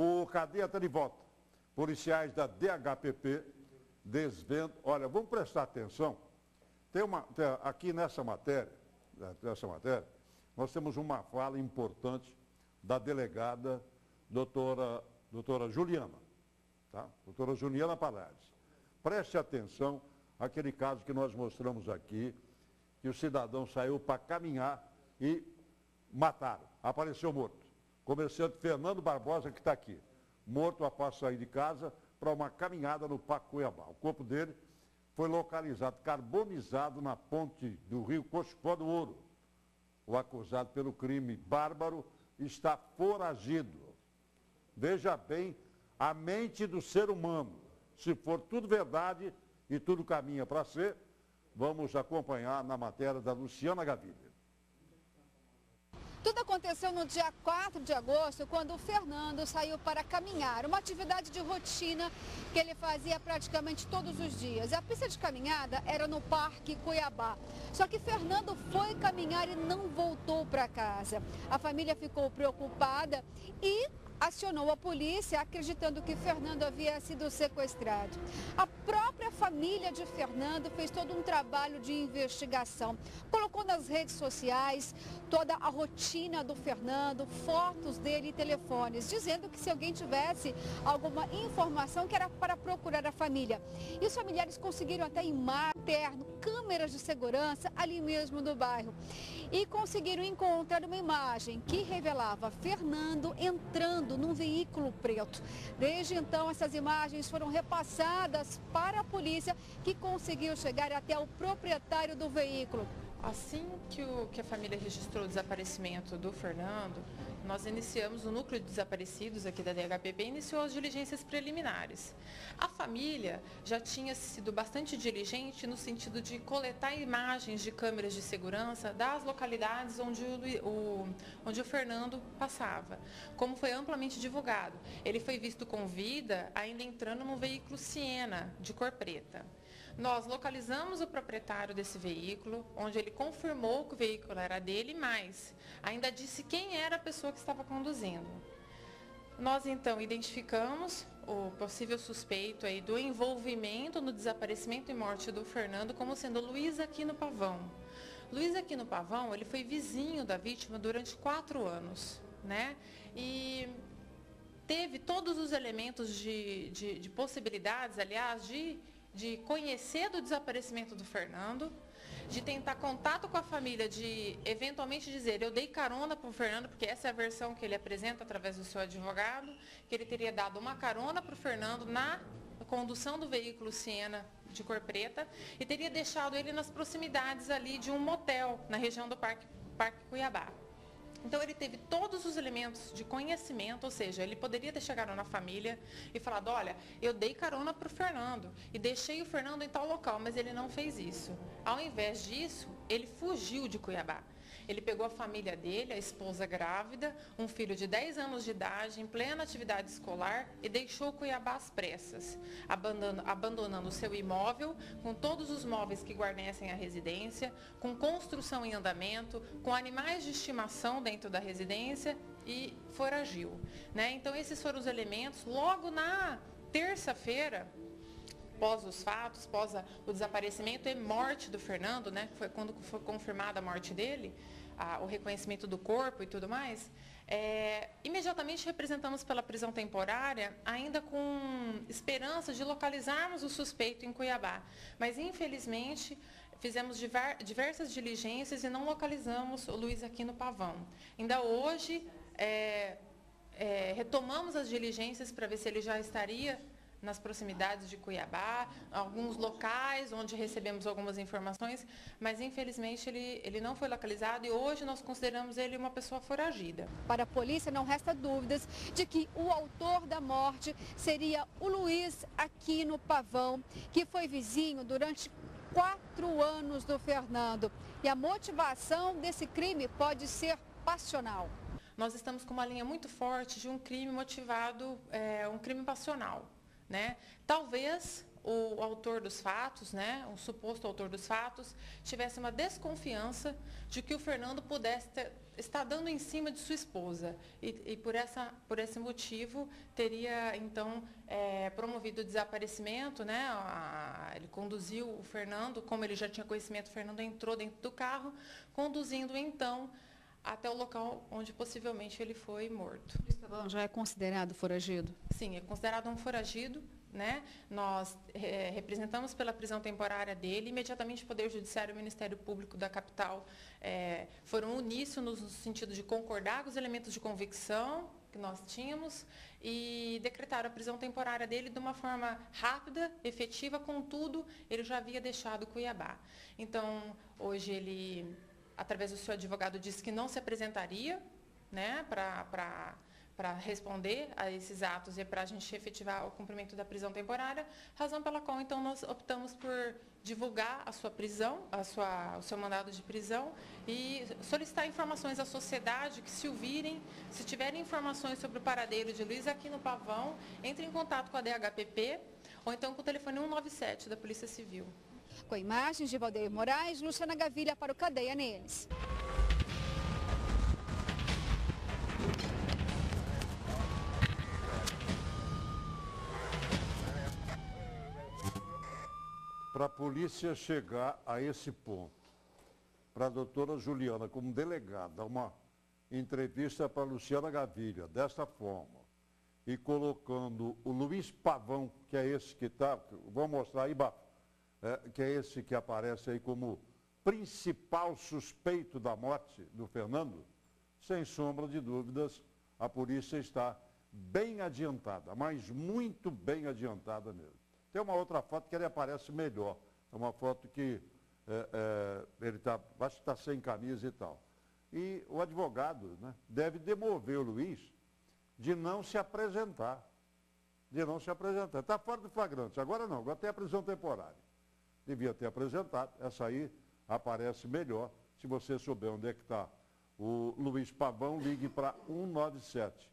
O cadeia está de volta. Policiais da DHPP desvendo. Olha, vamos prestar atenção. Tem uma, tem, aqui nessa matéria, nessa matéria, nós temos uma fala importante da delegada doutora, doutora Juliana. Tá? Doutora Juliana Palades. Preste atenção àquele caso que nós mostramos aqui, que o cidadão saiu para caminhar e mataram. Apareceu morto. Comerciante Fernando Barbosa, que está aqui. Morto após sair de casa para uma caminhada no Parque Cuiabá. O corpo dele foi localizado carbonizado na ponte do rio Cochupó do Ouro. O acusado pelo crime bárbaro está foragido. Veja bem a mente do ser humano. Se for tudo verdade e tudo caminha para ser, vamos acompanhar na matéria da Luciana Gaviria. Aconteceu no dia 4 de agosto, quando o Fernando saiu para caminhar, uma atividade de rotina que ele fazia praticamente todos os dias. A pista de caminhada era no Parque Cuiabá. Só que Fernando foi caminhar e não voltou para casa. A família ficou preocupada e acionou a polícia acreditando que Fernando havia sido sequestrado. A própria família de Fernando fez todo um trabalho de investigação. Colocou nas redes sociais toda a rotina do Fernando, fotos dele e telefones, dizendo que se alguém tivesse alguma informação que era para procurar a família. E os familiares conseguiram até imagem, interno, câmeras de segurança ali mesmo no bairro. E conseguiram encontrar uma imagem que revelava Fernando entrando num veículo preto. Desde então, essas imagens foram repassadas para a polícia, que conseguiu chegar até o proprietário do veículo. Assim que, o, que a família registrou o desaparecimento do Fernando, nós iniciamos o núcleo de desaparecidos aqui da DHPP iniciou as diligências preliminares. A família já tinha sido bastante diligente no sentido de coletar imagens de câmeras de segurança das localidades onde o, onde o Fernando passava. Como foi amplamente divulgado, ele foi visto com vida ainda entrando num veículo Siena de cor preta. Nós localizamos o proprietário desse veículo, onde ele confirmou que o veículo era dele, mas ainda disse quem era a pessoa que estava conduzindo. Nós então identificamos o possível suspeito aí do envolvimento no desaparecimento e morte do Fernando como sendo Luiz Aquino Pavão. Luiz Aquino Pavão, ele foi vizinho da vítima durante quatro anos, né? E teve todos os elementos de, de, de possibilidades, aliás, de de conhecer do desaparecimento do Fernando, de tentar contato com a família, de eventualmente dizer, eu dei carona para o Fernando, porque essa é a versão que ele apresenta através do seu advogado, que ele teria dado uma carona para o Fernando na condução do veículo Siena de cor preta e teria deixado ele nas proximidades ali de um motel na região do Parque, Parque Cuiabá. Então ele teve todos os elementos de conhecimento, ou seja, ele poderia ter chegado na família e falado, olha, eu dei carona para o Fernando e deixei o Fernando em tal local, mas ele não fez isso. Ao invés disso, ele fugiu de Cuiabá. Ele pegou a família dele, a esposa grávida, um filho de 10 anos de idade, em plena atividade escolar e deixou Cuiabá às pressas, abandonando seu imóvel, com todos os móveis que guarnecem a residência, com construção em andamento, com animais de estimação dentro da residência e foragiu. Né? Então, esses foram os elementos. Logo na terça-feira, pós os fatos, pós o desaparecimento e morte do Fernando, né, foi quando foi confirmada a morte dele, a, o reconhecimento do corpo e tudo mais, é, imediatamente representamos pela prisão temporária, ainda com esperança de localizarmos o suspeito em Cuiabá. Mas, infelizmente, fizemos diver, diversas diligências e não localizamos o Luiz aqui no Pavão. Ainda hoje, é, é, retomamos as diligências para ver se ele já estaria nas proximidades de Cuiabá, alguns locais onde recebemos algumas informações, mas infelizmente ele, ele não foi localizado e hoje nós consideramos ele uma pessoa foragida. Para a polícia não resta dúvidas de que o autor da morte seria o Luiz Aquino Pavão, que foi vizinho durante quatro anos do Fernando. E a motivação desse crime pode ser passional. Nós estamos com uma linha muito forte de um crime motivado, é, um crime passional Né? Talvez o autor dos fatos, né, o suposto autor dos fatos, tivesse uma desconfiança de que o Fernando pudesse ter, estar dando em cima de sua esposa. E, e por, essa, por esse motivo teria, então, é, promovido o desaparecimento. Né, a, ele conduziu o Fernando, como ele já tinha conhecimento, o Fernando entrou dentro do carro, conduzindo, então, até o local onde possivelmente ele foi morto. Já é considerado foragido? Sim, é considerado um foragido né? Nós é, representamos pela prisão temporária dele, imediatamente o Poder Judiciário e o Ministério Público da capital é, foram uníssonos no sentido de concordar com os elementos de convicção que nós tínhamos e decretaram a prisão temporária dele de uma forma rápida, efetiva, contudo, ele já havia deixado Cuiabá. Então, hoje ele, através do seu advogado, disse que não se apresentaria né, para para responder a esses atos e para a gente efetivar o cumprimento da prisão temporária, razão pela qual então nós optamos por divulgar a sua prisão, a sua, o seu mandado de prisão e solicitar informações à sociedade que se ouvirem, se tiverem informações sobre o paradeiro de Luiz aqui no Pavão, entre em contato com a DHPP ou então com o telefone 197 da Polícia Civil. Com imagens de Valdeir Moraes, Luciana Gavilha para o Cadeia Neles. para a polícia chegar a esse ponto, para a doutora Juliana, como delegada, uma entrevista para Luciana Gavilha, dessa forma, e colocando o Luiz Pavão, que é esse que está, vou mostrar aí, é, que é esse que aparece aí como principal suspeito da morte do Fernando, sem sombra de dúvidas, a polícia está bem adiantada, mas muito bem adiantada mesmo. Tem uma outra foto que ele aparece melhor. É uma foto que é, é, ele está, acho que está sem camisa e tal. E o advogado né, deve demover o Luiz de não se apresentar. De não se apresentar. Está fora do flagrante. Agora não, agora tem a prisão temporária. Devia ter apresentado. Essa aí aparece melhor. Se você souber onde é que está o Luiz Pavão, ligue para 197.